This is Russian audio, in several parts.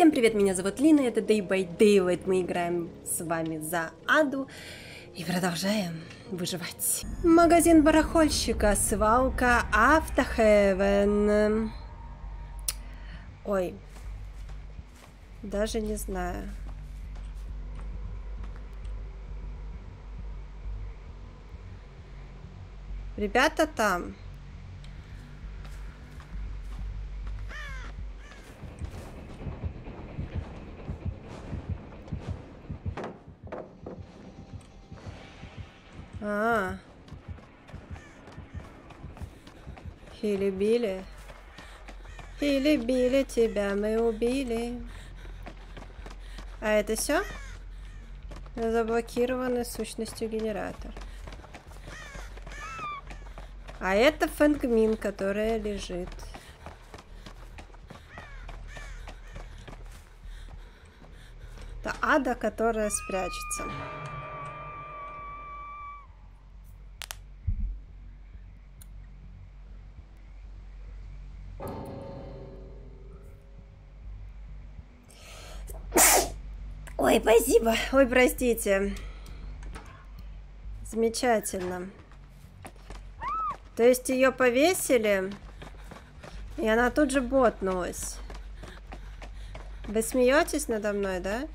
Всем привет, меня зовут Лина, это Day by Daylight. Мы играем с вами за Аду и продолжаем выживать. Магазин барахольщика, свалка Автохевен. Ой, даже не знаю. Ребята там. Хили-били. Хили-били, тебя мы убили. А это все? Заблокированы сущностью генератор. А это Фэнгмин, которая лежит. Это ада, которая спрячется. Ой, спасибо. Ой, простите. Замечательно. То есть ее повесили, и она тут же ботнулась. Вы смеетесь надо мной, да?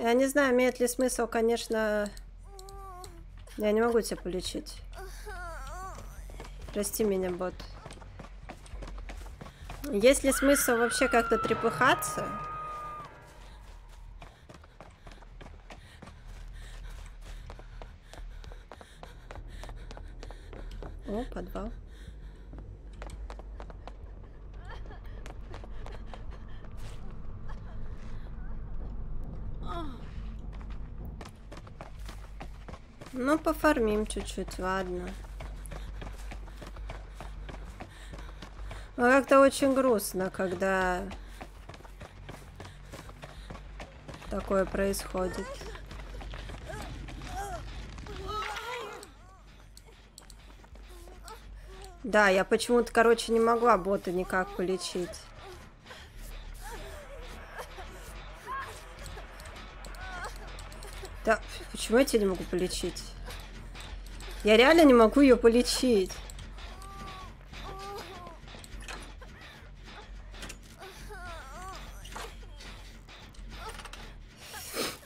Я не знаю, имеет ли смысл, конечно... Я не могу тебя полечить. Прости меня, бот. Есть ли смысл вообще как-то трепыхаться? О, подвал. Ну, пофармим чуть-чуть, ладно. Но как-то очень грустно, когда такое происходит. Да, я почему-то, короче, не могла бота никак полечить. Да, почему я тебя не могу полечить? Я реально не могу ее полечить.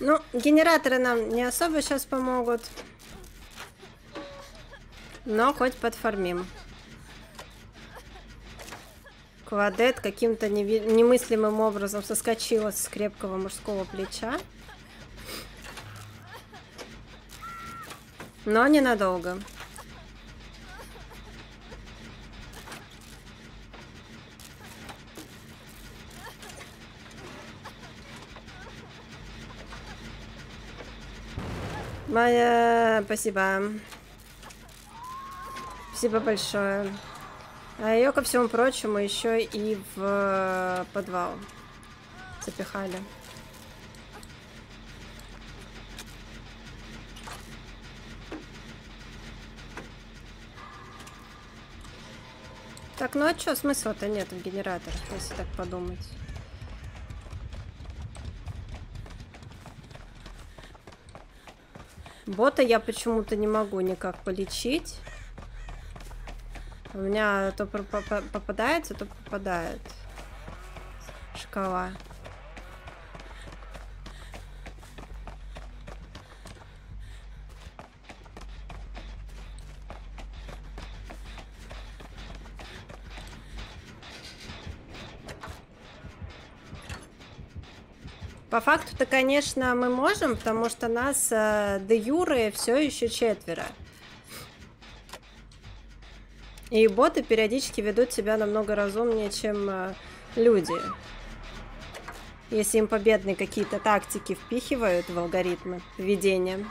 Ну, генераторы нам не особо сейчас помогут. Но хоть подформим. Квадет каким-то немыслимым образом соскочила с крепкого мужского плеча. Но ненадолго. Моя... Спасибо. Спасибо большое. А ее, ко всему прочему, еще и в подвал запихали. Так, ну а что, смысла-то нет в генераторах, если так подумать. Бота я почему-то не могу никак полечить. У меня то попадается, то попадает шкала. По факту-то, конечно, мы можем, потому что нас э, де юры все еще четверо. И боты периодически ведут себя намного разумнее, чем э, люди. Если им победные какие-то тактики впихивают в алгоритмы ведения.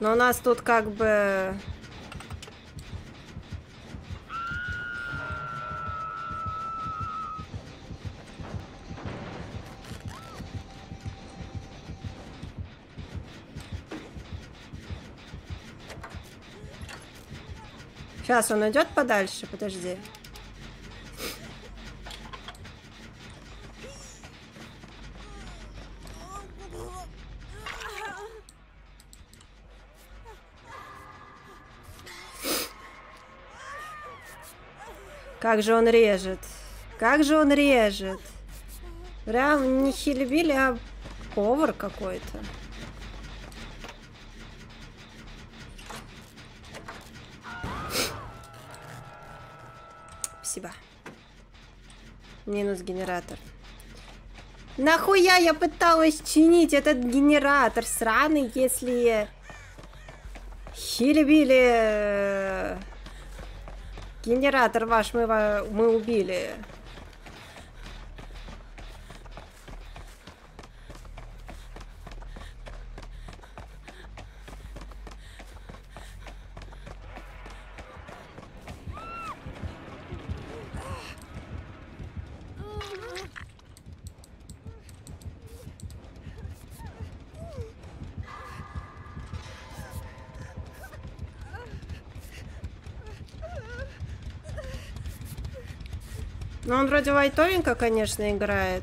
Но у нас тут как бы Сейчас он идет подальше, подожди. Как же он режет. Как же он режет. Прям не хилибили, а повар какой-то. Минус генератор. Нахуя я пыталась чинить этот генератор сраный, если... Хилибили... Генератор ваш мы, мы убили. Ну, он вроде лайтовенько, конечно, играет.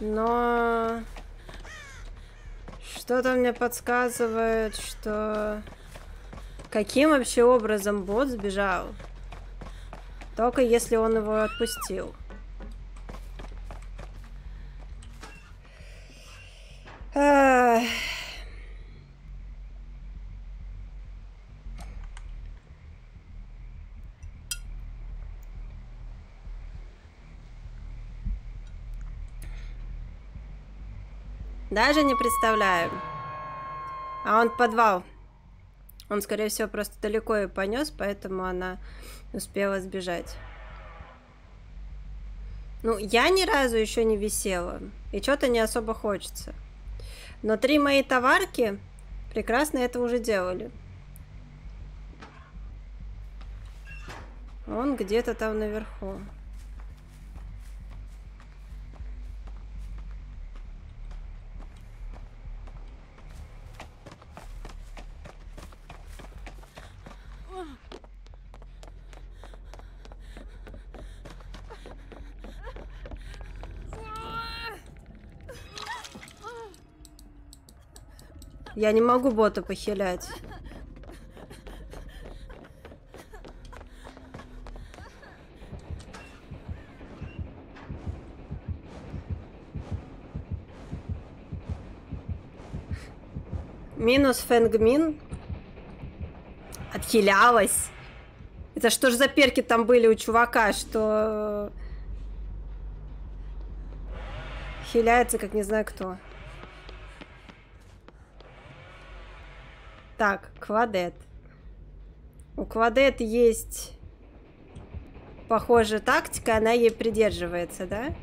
Но... Что-то мне подсказывает, что... Каким вообще образом бот сбежал? Только если он его отпустил. Даже не представляю. А он подвал. Он, скорее всего, просто далеко и понес, поэтому она успела сбежать. Ну, я ни разу еще не висела. И что-то не особо хочется. Но три мои товарки прекрасно это уже делали. Он где-то там наверху. Я не могу бота похилять. Минус Фэнгмин. Отхилялась. Это что ж за перки там были у чувака, что... Хиляется, как не знаю кто. Так, квадет. У квадет есть похожая тактика, она ей придерживается, да?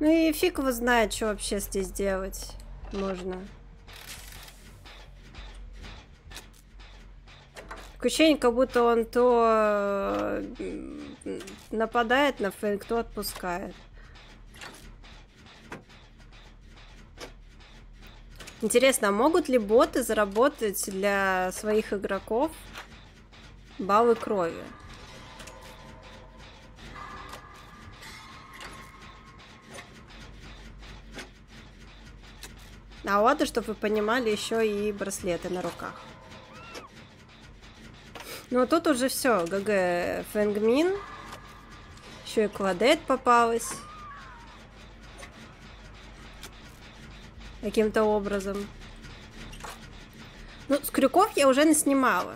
Ну и фиг его знает, что вообще здесь делать можно. Ощущение, как будто он то нападает на Фэнк, то отпускает. Интересно, а могут ли боты заработать для своих игроков баллы крови? А вот, чтобы вы понимали, еще и браслеты на руках. Ну, а тут уже все. ГГ Фэнгмин. Еще и Кладет попалась. Каким-то образом. Ну, с крюков я уже не снимала.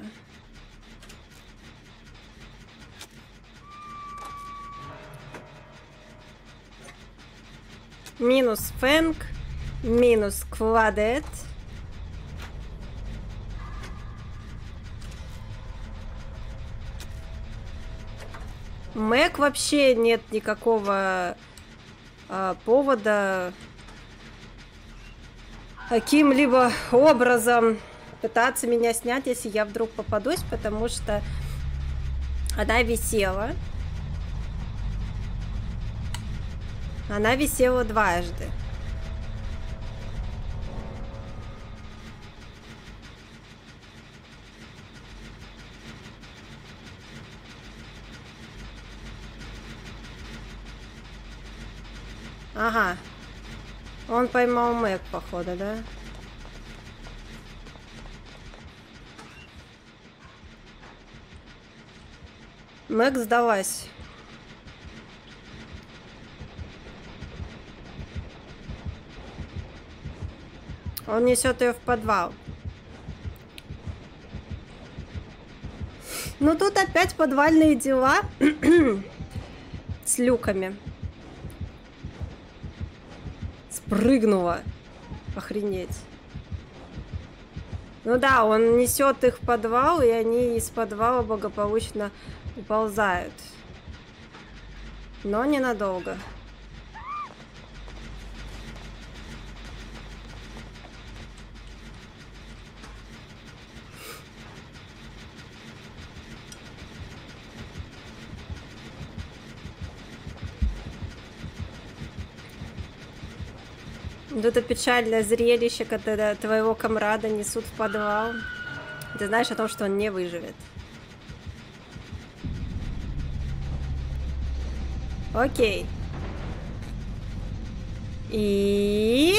Минус Фэнг. Минус Кладет. Мэг вообще нет никакого а, повода каким-либо образом пытаться меня снять, если я вдруг попадусь, потому что она висела. Она висела дважды. Ага. Он поймал Мэг, походу, да? Мэг сдалась. Он несет ее в подвал. Ну тут опять подвальные дела с люками. Спрыгнула. Охренеть. Ну да, он несет их в подвал, и они из подвала благополучно уползают. Но ненадолго. Вот это печальное зрелище, когда твоего комрада несут в подвал. Ты знаешь о том, что он не выживет. Окей. И...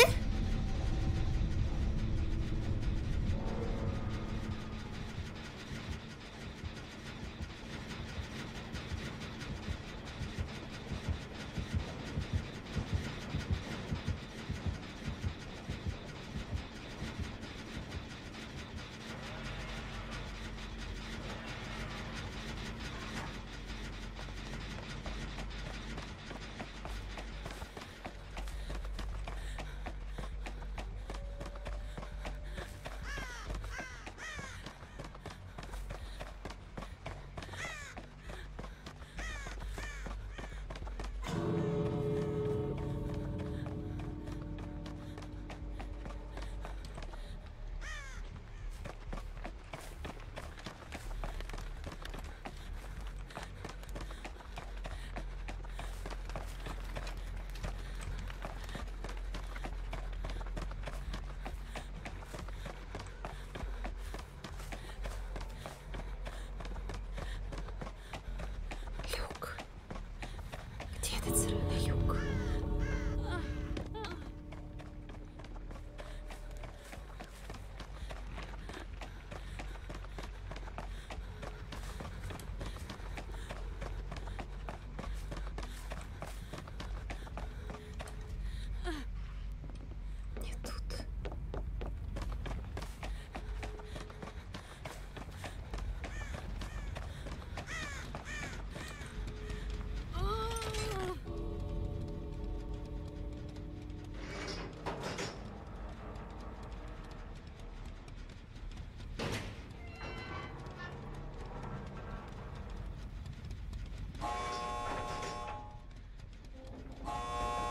Где этот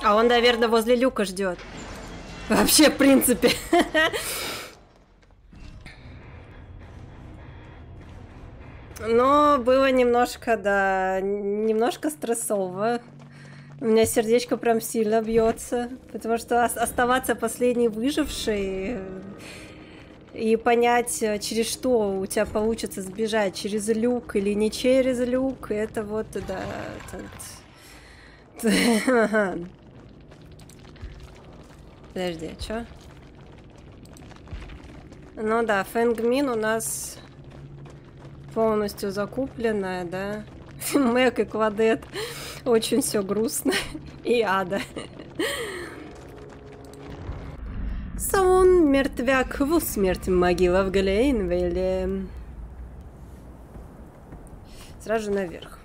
А он, наверное, возле люка ждет. Вообще, в принципе. Но было немножко, да, немножко стрессово. У меня сердечко прям сильно бьется, потому что ос- оставаться последней выжившей и понять, э, через что у тебя получится сбежать, через люк или не через люк, это вот, да, тут... Подожди, а чё? Ну да, Фэнгмин у нас полностью закупленная, да? Мэг и Квадет. Очень все грустно. И ада. Саун мертвяк в усмерть могила в Галейнвейле. Сразу наверх.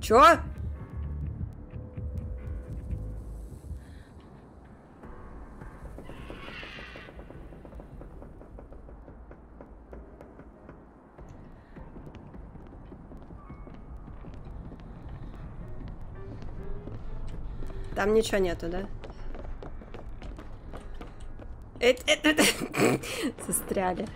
Чё? Там ничего нету, да? Застряли.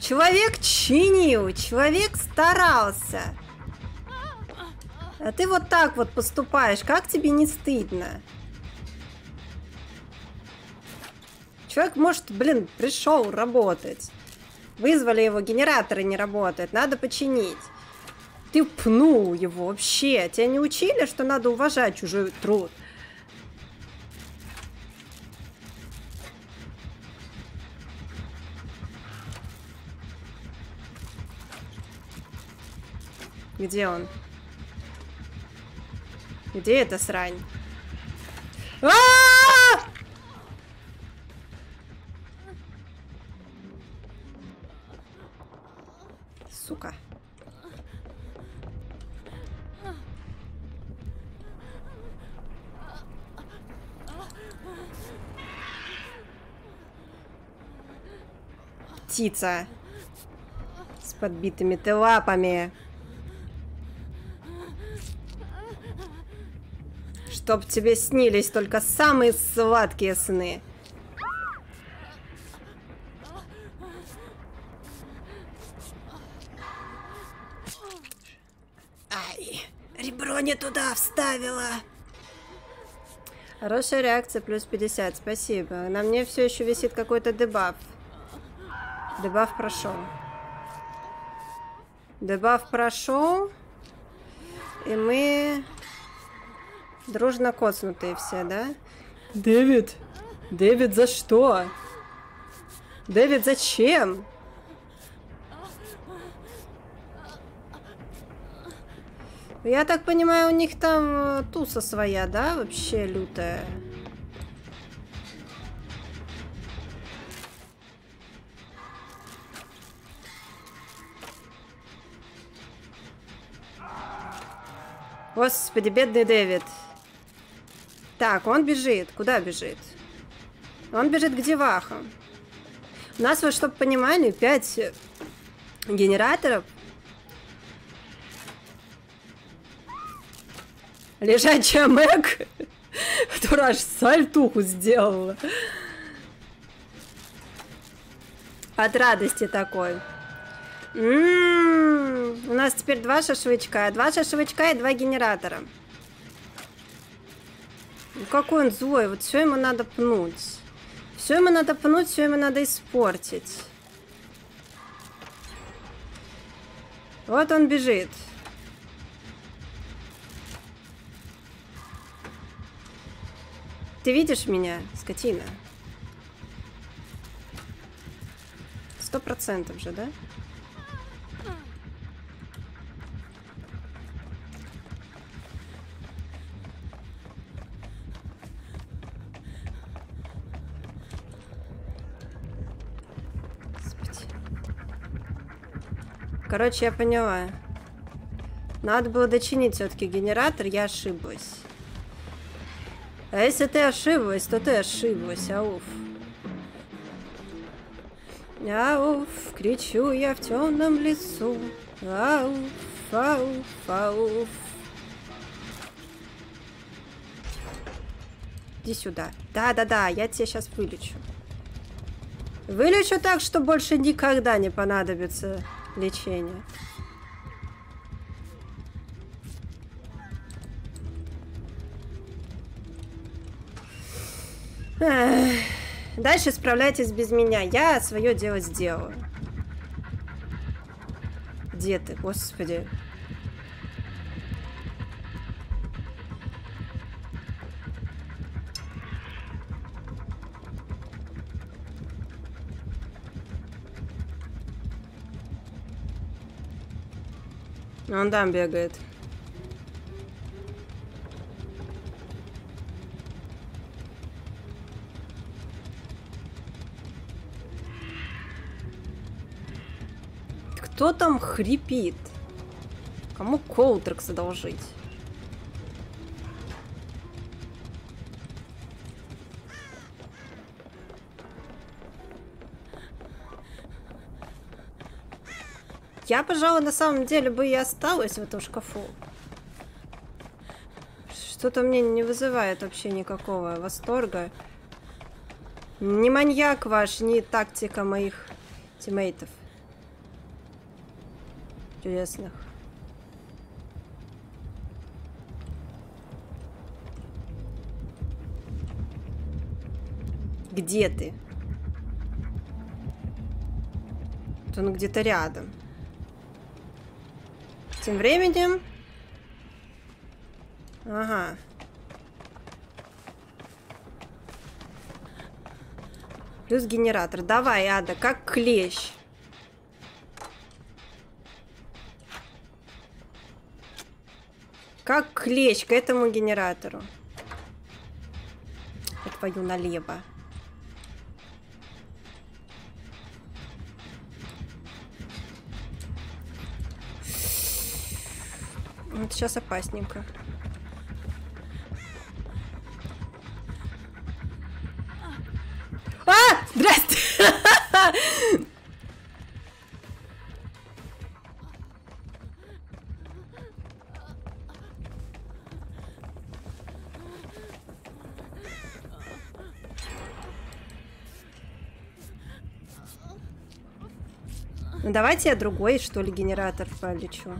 Человек чинил, человек старался. А ты вот так вот поступаешь, как тебе не стыдно? Человек, может, блин, пришел работать. Вызвали его, генераторы не работают, надо починить. Ты пнул его вообще. Тебя не учили, что надо уважать чужой труд? Где он? Где эта срань? А -а -а! Сука. Птица с подбитыми ты лапами. Чтоб тебе снились только самые сладкие сны. Ай, ребро не туда вставила. Хорошая реакция, плюс 50, спасибо. На мне все еще висит какой-то дебаф. Дебаф прошел. Дебаф прошел. И мы Дружно коцнутые все, да? Дэвид! Дэвид, за что? Дэвид, зачем? Я так понимаю, у них там э, туса своя, да, вообще лютая? Господи, бедный Дэвид. Так, он бежит. Куда бежит? Он бежит к девахам. У нас, вот, чтобы понимали, 5 генераторов. Лежачая Мэг, которая аж сальтуху сделала. От радости такой. М -м -м, у нас теперь два шашлычка. Два шашлычка и два генератора. Ну какой он злой, вот все ему надо пнуть. Все ему надо пнуть, все ему надо испортить. Вот он бежит. Ты видишь меня, скотина? Сто процентов же, да? Короче, я поняла. Надо было дочинить все-таки генератор, я ошиблась. А если ты ошиблась, то ты ошиблась, ауф. Ауф, кричу я в темном лесу. Ауф, ауф, ауф. Иди сюда. Да-да-да, я тебя сейчас вылечу. Вылечу так, что больше никогда не понадобится лечения. Дальше справляйтесь без меня. Я свое дело сделаю. Где ты, господи? Он там бегает. Кто там хрипит? Кому Колтрекс одолжить? Я, пожалуй, на самом деле бы и осталась в этом шкафу. Что-то мне не вызывает вообще никакого восторга. Не маньяк ваш, не тактика моих тиммейтов. Чудесных. Где ты? Он где-то рядом. Тем временем... Ага. Плюс генератор. Давай, Ада, как клещ. Как клещ к этому генератору. Я твою налево. Вот сейчас опасненько. А! Здрасте! Ну давайте я другой, что ли, генератор полечу.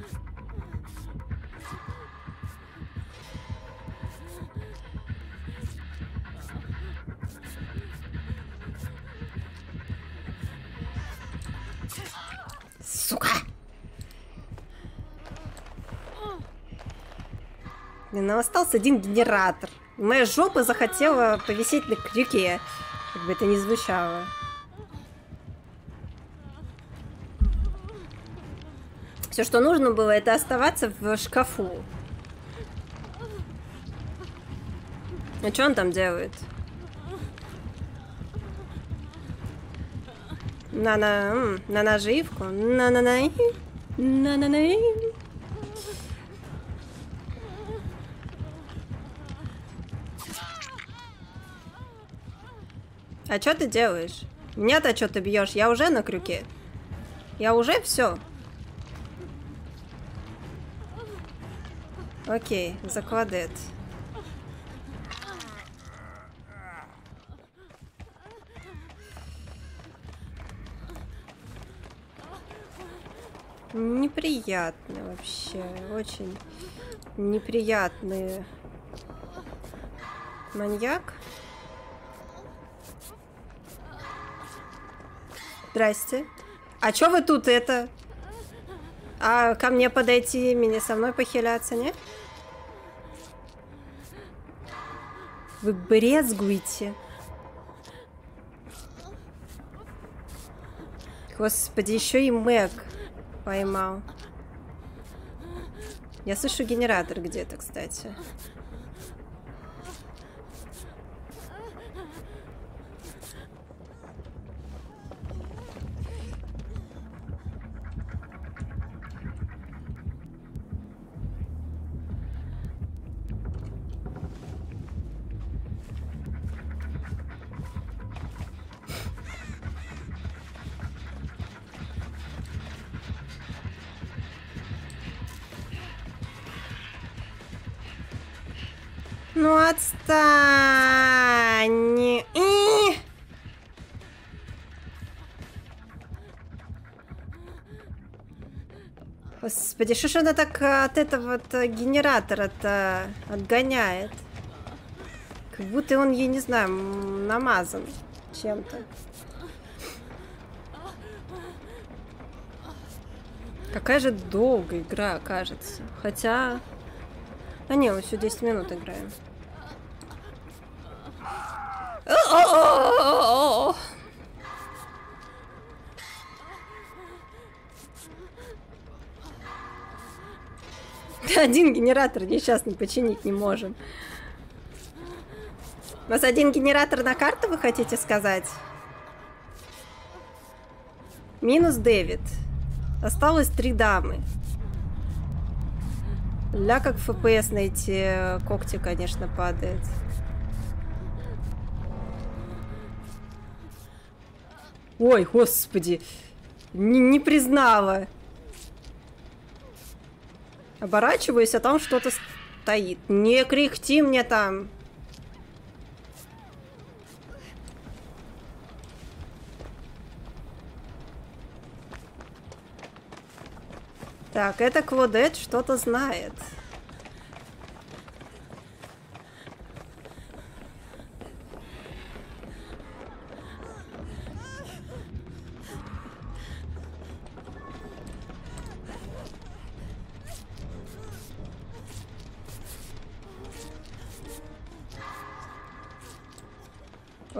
Ну остался один генератор. Моя жопа захотела повисеть на крюке. Как бы это ни звучало. Все, что нужно было, это оставаться в шкафу. А что он там делает? На на наживку. На на А что ты делаешь? Меня-то что ты бьешь? Я уже на крюке. Я уже все. Окей, закладет. Неприятно вообще, очень неприятный маньяк. Здрасте. А чё вы тут это? А ко мне подойти, меня со мной похиляться, не? Вы брезгуете. Господи, еще и Мэг поймал. Я слышу генератор где-то, кстати. Господи, что ж она так э, от этого э, генератора-то отгоняет? Как будто он, я не знаю, намазан чем-то. Какая же долгая игра, кажется. Хотя... А не, мы еще 10 минут играем. Один генератор несчастный починить не можем. У вас один генератор на карту, вы хотите сказать? Минус Дэвид. Осталось три дамы. Ля, как FPS на эти когти, конечно, падает. Ой, господи. Не, не признала. Оборачиваюсь, а там что-то стоит. Не кряхти мне там. Так, это Клодет что-то знает.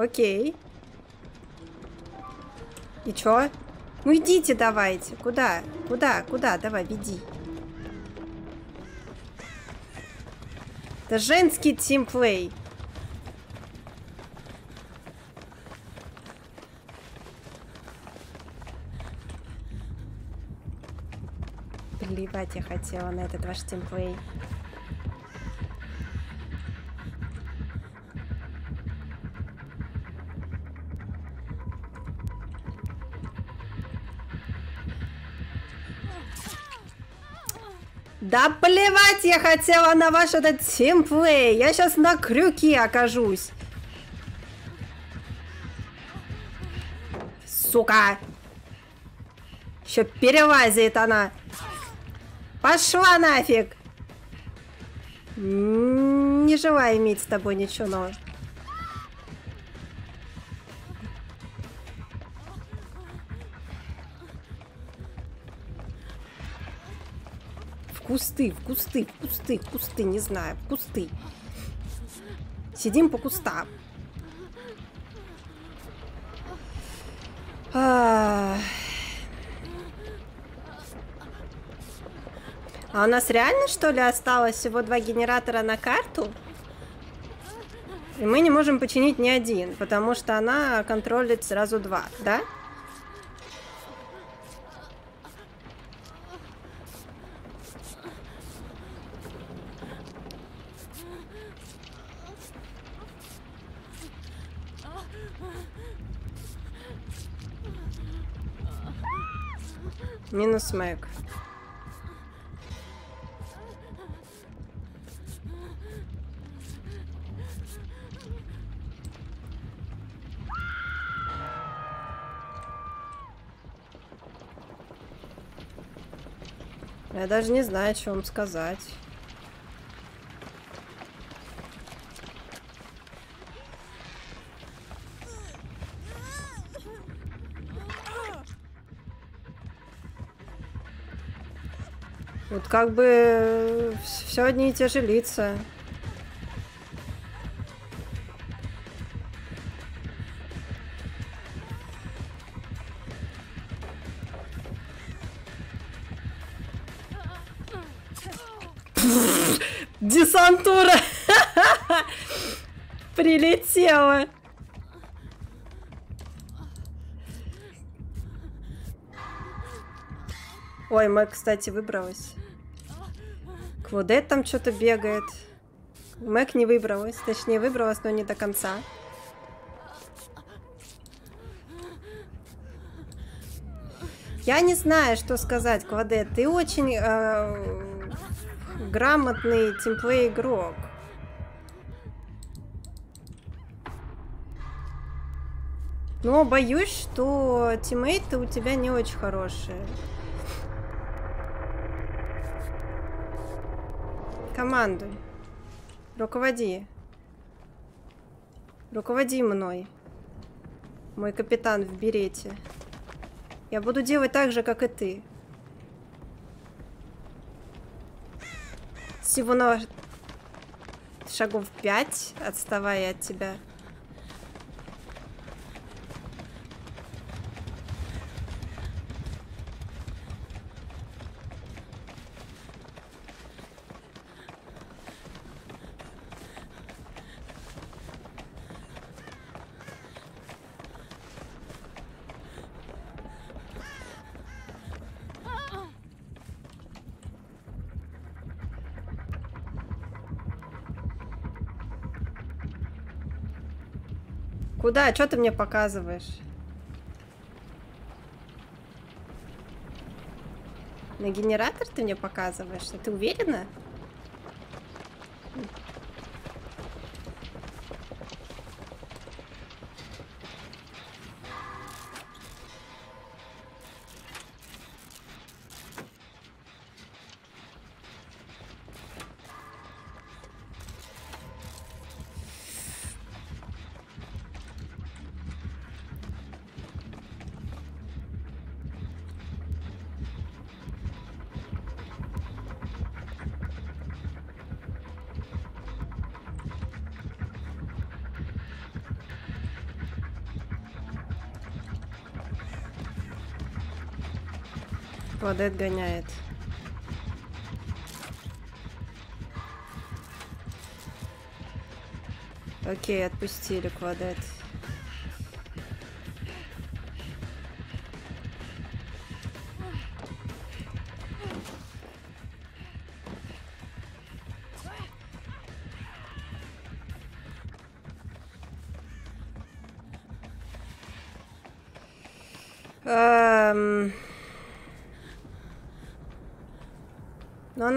Окей. И чё? Ну идите давайте. Куда? Куда? Куда? Давай, веди. Это женский тимплей. Плевать я хотела на этот ваш тимплей. Да плевать я хотела на ваш этот тимплей. Я сейчас на крюке окажусь. Сука. Еще перелазит она. Пошла нафиг. Не желаю иметь с тобой ничего нового. Кусты, в кусты, в кусты, в кусты, не знаю, в кусты. Сидим по кустам. А, а у нас реально, что ли, осталось всего два генератора на карту? И мы не можем починить ни один, потому что она контролит сразу два, да? Да. Минус Мэг. Я даже не знаю, что вам сказать. Как бы э, все одни и те же лица. Десантура прилетела. Ой, мы, кстати, выбралась. Клодет там что-то бегает. Мэг не выбралась. Точнее, выбралась, но не до конца. Я не знаю, что сказать, Квадет. Ты очень э, грамотный тимплей игрок. Но боюсь, что тиммейты у тебя не очень хорошие. Командуй. Руководи. Руководи мной. Мой капитан в берете. Я буду делать так же, как и ты. Всего на шагов пять, отставая от тебя. Куда? Что ты мне показываешь? На генератор ты мне показываешь? Ты уверена? Квадет гоняет. Окей, отпустили квадет.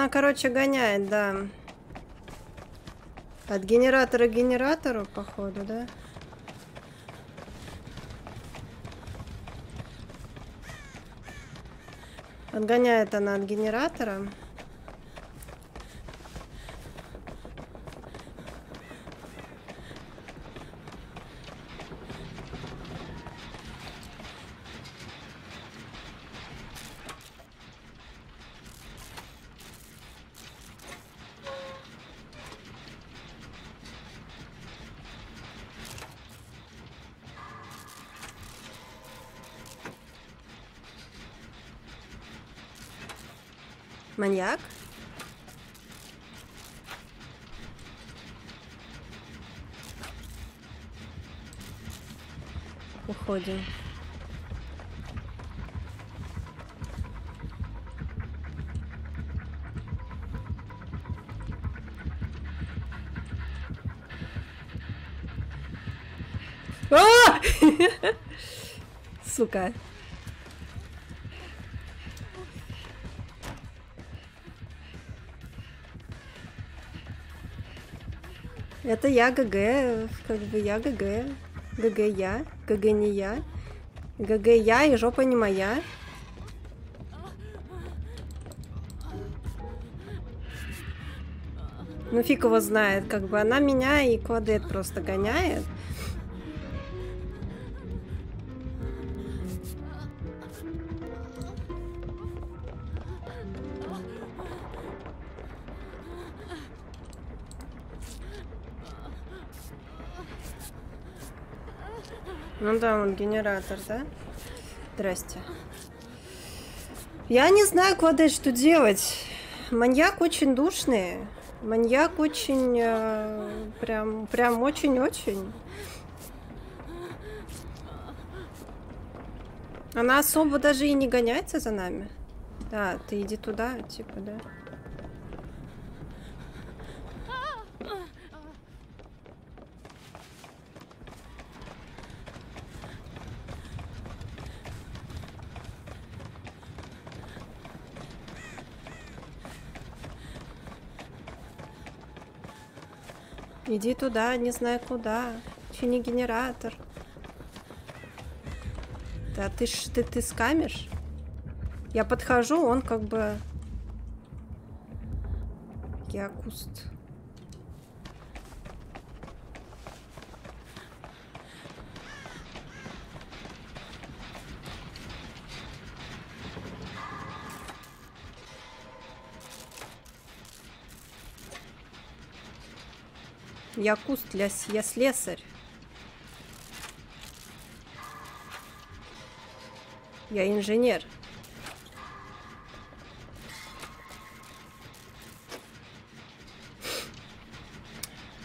Короче, гоняет, да. От генератора к генератору, походу, да? Отгоняет она от генератора. Маньяк? Уходим. А! Сука. Это я ГГ, как бы я ГГ. ГГ я, ГГ не я. ГГ я и жопа не моя. Ну фиг его знает, как бы она меня и Квадет просто гоняет. Ну да, он генератор, да? Здрасте. Я не знаю, Квадет, что делать. Маньяк очень душный. Маньяк очень... Э, прям, прям очень-очень. Она особо даже и не гоняется за нами. Да, ты иди туда, типа, да. Иди туда, не знаю куда. Чини генератор. Да ты ж ты, ты скамишь? Я подхожу, он как бы... Я куст. Я куст, я, я слесарь. Я инженер.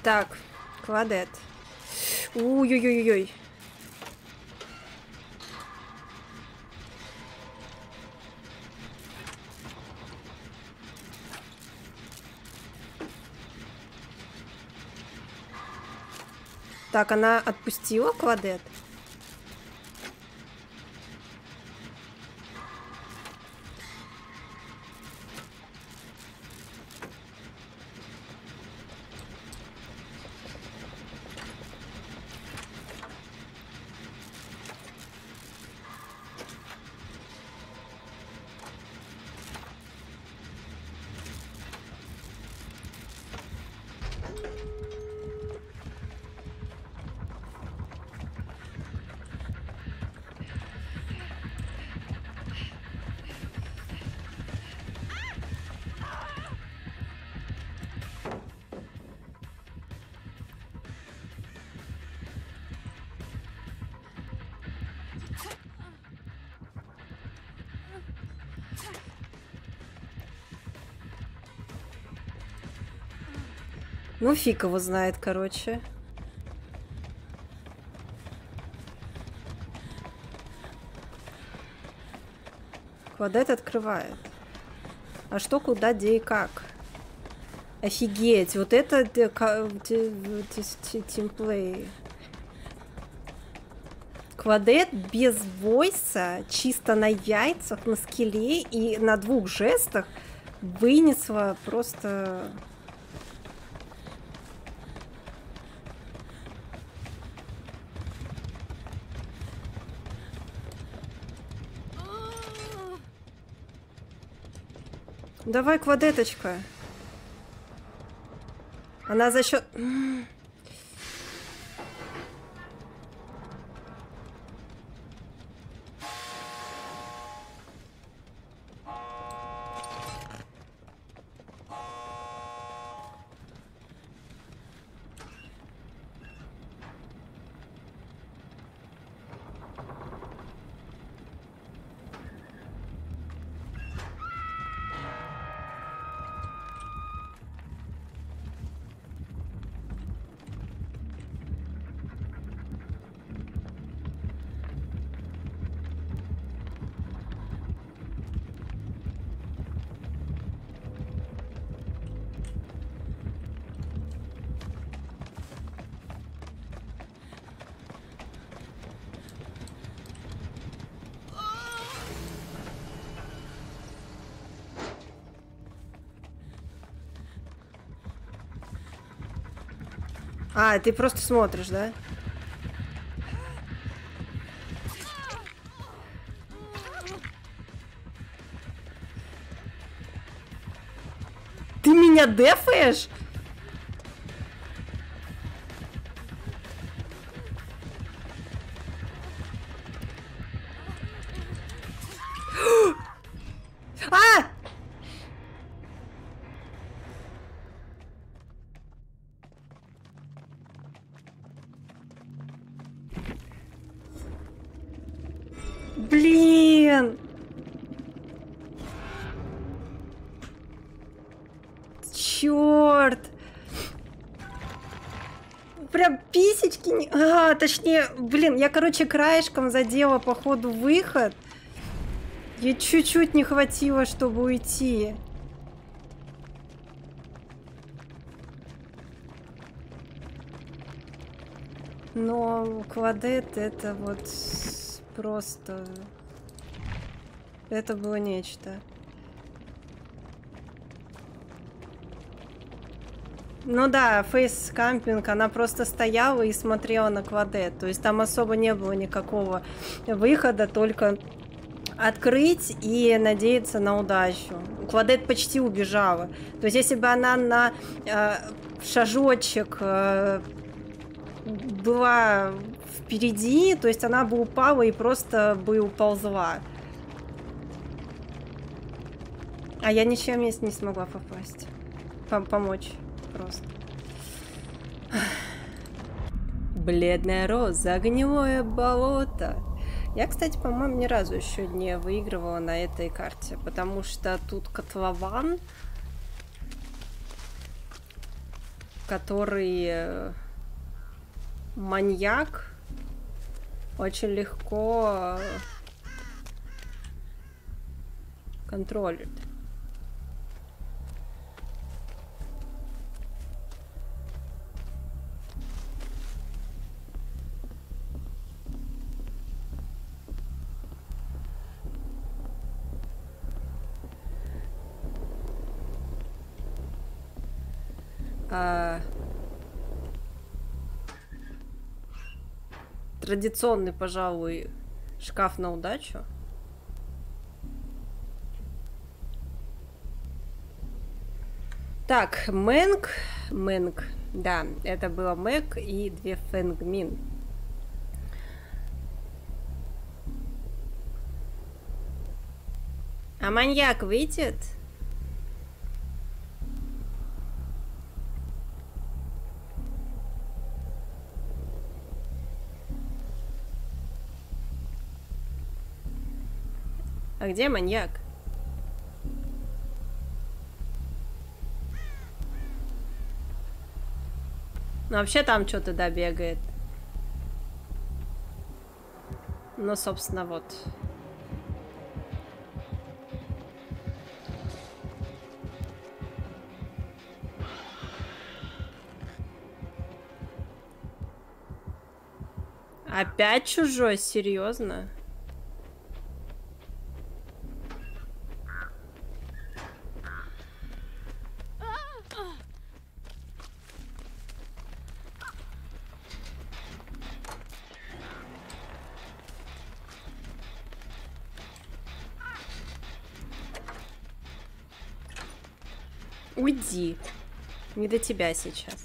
Так, кладет. Ой-ой-ой-ой. Так, она отпустила кладет? Ну, фиг его знает, короче. Квадрат открывает. А что, куда, где и как? Офигеть, вот это тимплей. Квадрат без войса, чисто на яйцах, на скеле и на двух жестах вынесла просто Давай, квадеточка. Она за счет... А, ты просто смотришь, да? Ты меня дефаешь? Точнее, блин, я, короче, краешком задела, походу, выход. Я чуть-чуть не хватило, чтобы уйти. Но квадет это вот просто... Это было нечто. Ну да, face camping, она просто стояла и смотрела на квадет. То есть там особо не было никакого выхода, только открыть и надеяться на удачу. Квадет почти убежала. То есть если бы она на э, шажочек э, была впереди, то есть она бы упала и просто бы уползла. А я ничем не смогла попасть. Пом помочь просто. Бледная роза, огневое болото. Я, кстати, по-моему, ни разу еще не выигрывала на этой карте, потому что тут котлован, который э, маньяк очень легко э, контролит. А, традиционный, пожалуй, шкаф на удачу. Так, Мэнг, Мэнг, да, это было Мэг и две Фэнг Мин. А маньяк выйдет? А где маньяк? Ну, вообще там что-то, да, бегает. Ну, собственно, вот. Опять чужой? Серьезно? Тебя сейчас.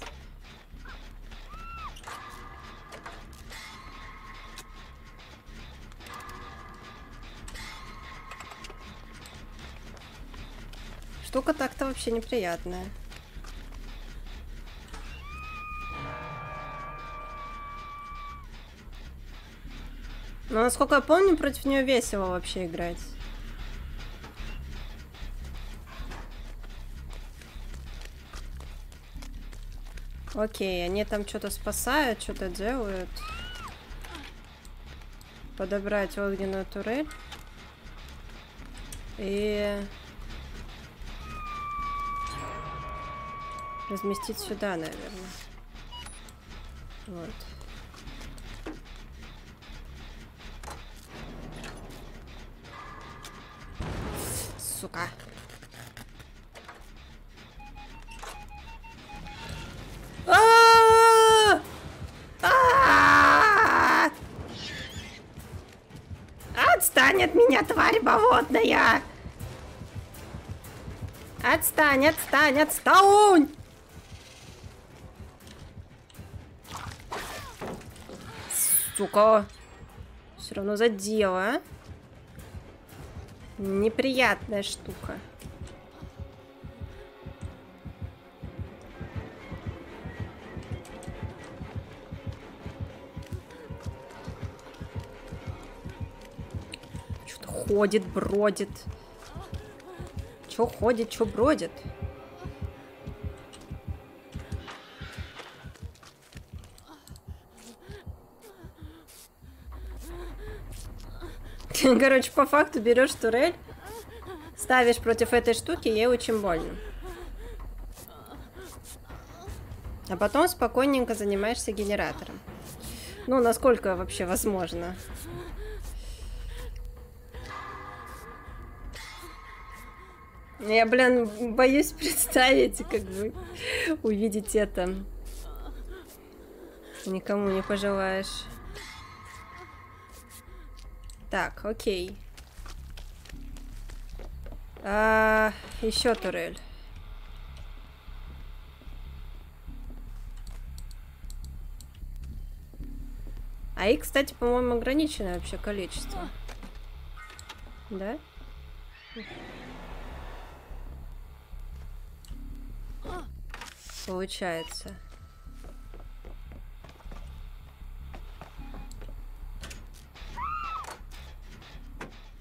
Штука так-то вообще неприятная. Но насколько я помню, против нее весело вообще играть. Окей, они там что-то спасают, что-то делают. Подобрать огненную турель. И... Разместить сюда, наверное. Вот. Отстань, отстань! Сука. Все равно задела? Неприятная штука. Что-то ходит, бродит. Чё ходит, чё бродит? Короче, по факту берешь турель, ставишь против этой штуки, ей очень больно. А потом спокойненько занимаешься генератором. Ну, насколько вообще возможно. Я, блин, боюсь представить, как бы увидеть это. Никому не пожелаешь. Так, окей. А, еще турель. А их, кстати, по-моему, ограниченное вообще количество. Да? Получается.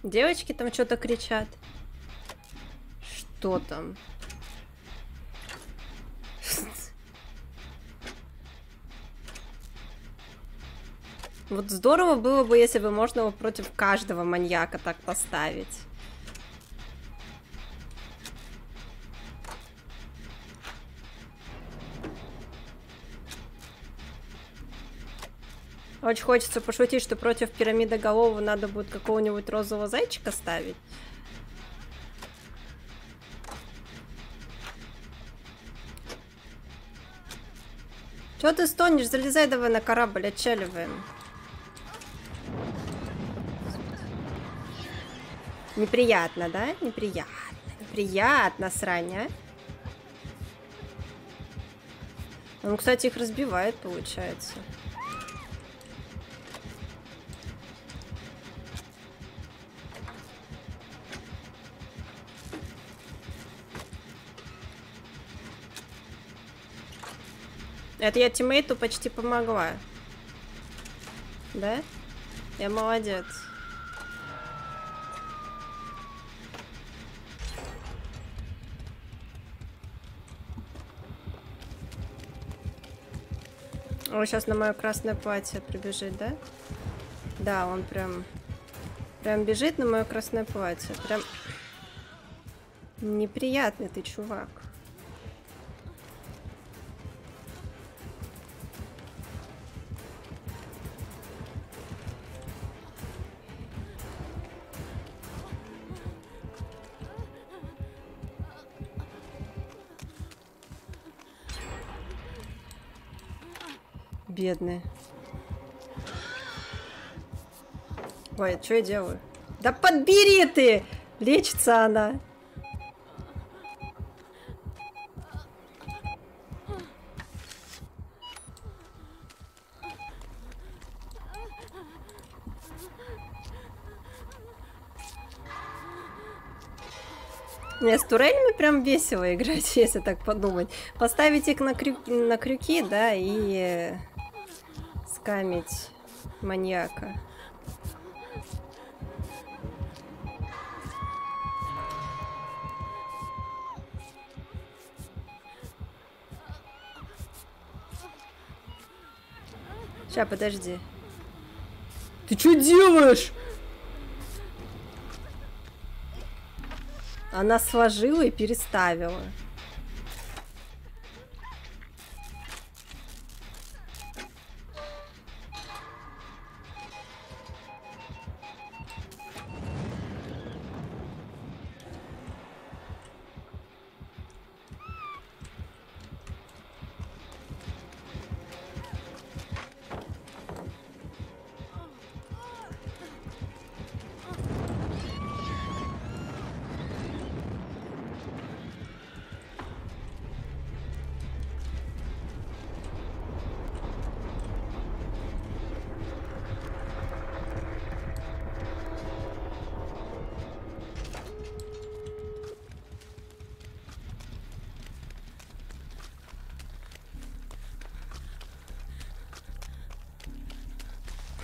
Девочки там что-то кричат. Что там? Вот здорово было бы, если бы можно его против каждого маньяка так поставить. Очень хочется пошутить, что против пирамиды головы надо будет какого-нибудь розового зайчика ставить. Чего ты стонешь? Залезай давай на корабль, отчаливаем. Неприятно, да? Неприятно. Неприятно, срань, а? Он, кстати, их разбивает, получается. Это я тиммейту почти помогла. Да? Я молодец. О, сейчас на мое красное платье прибежит, да? Да, он прям... Прям бежит на мое красное платье. Прям... Неприятный ты, чувак. Бедные. Ой, что я делаю? Да подбери ты! Лечится она. Не, с турелями прям весело играть, если так подумать. Поставить их на, крю... на крюки, да, и скамить маньяка. Сейчас, подожди. Ты что делаешь? Она сложила и переставила.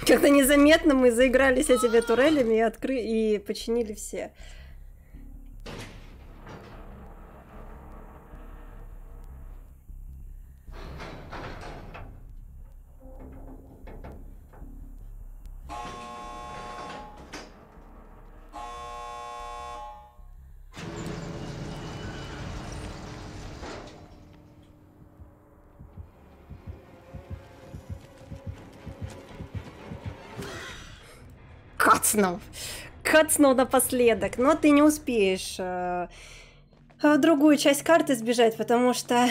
Как-то незаметно мы заигрались этими турелями и, откры... и починили все. Кацнул. Кацнул напоследок. Но ты не успеешь э, в другую часть карты сбежать, потому что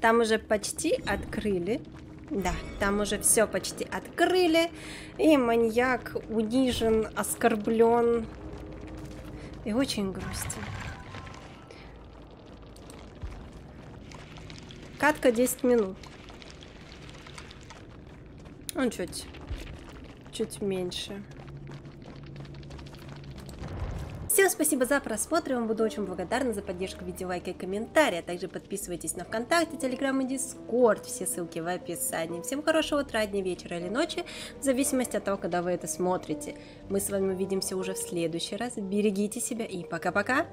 там уже почти открыли. Да, там уже все почти открыли. И маньяк унижен, оскорблен. И очень грустен. Катка 10 минут. Он чуть чуть меньше. Всем спасибо за просмотр, я вам буду очень благодарна за поддержку в виде лайка и комментария. Также подписывайтесь на ВКонтакте, Телеграм и Дискорд, все ссылки в описании. Всем хорошего утра, дня, вечера или ночи, в зависимости от того, когда вы это смотрите. Мы с вами увидимся уже в следующий раз. Берегите себя и пока-пока!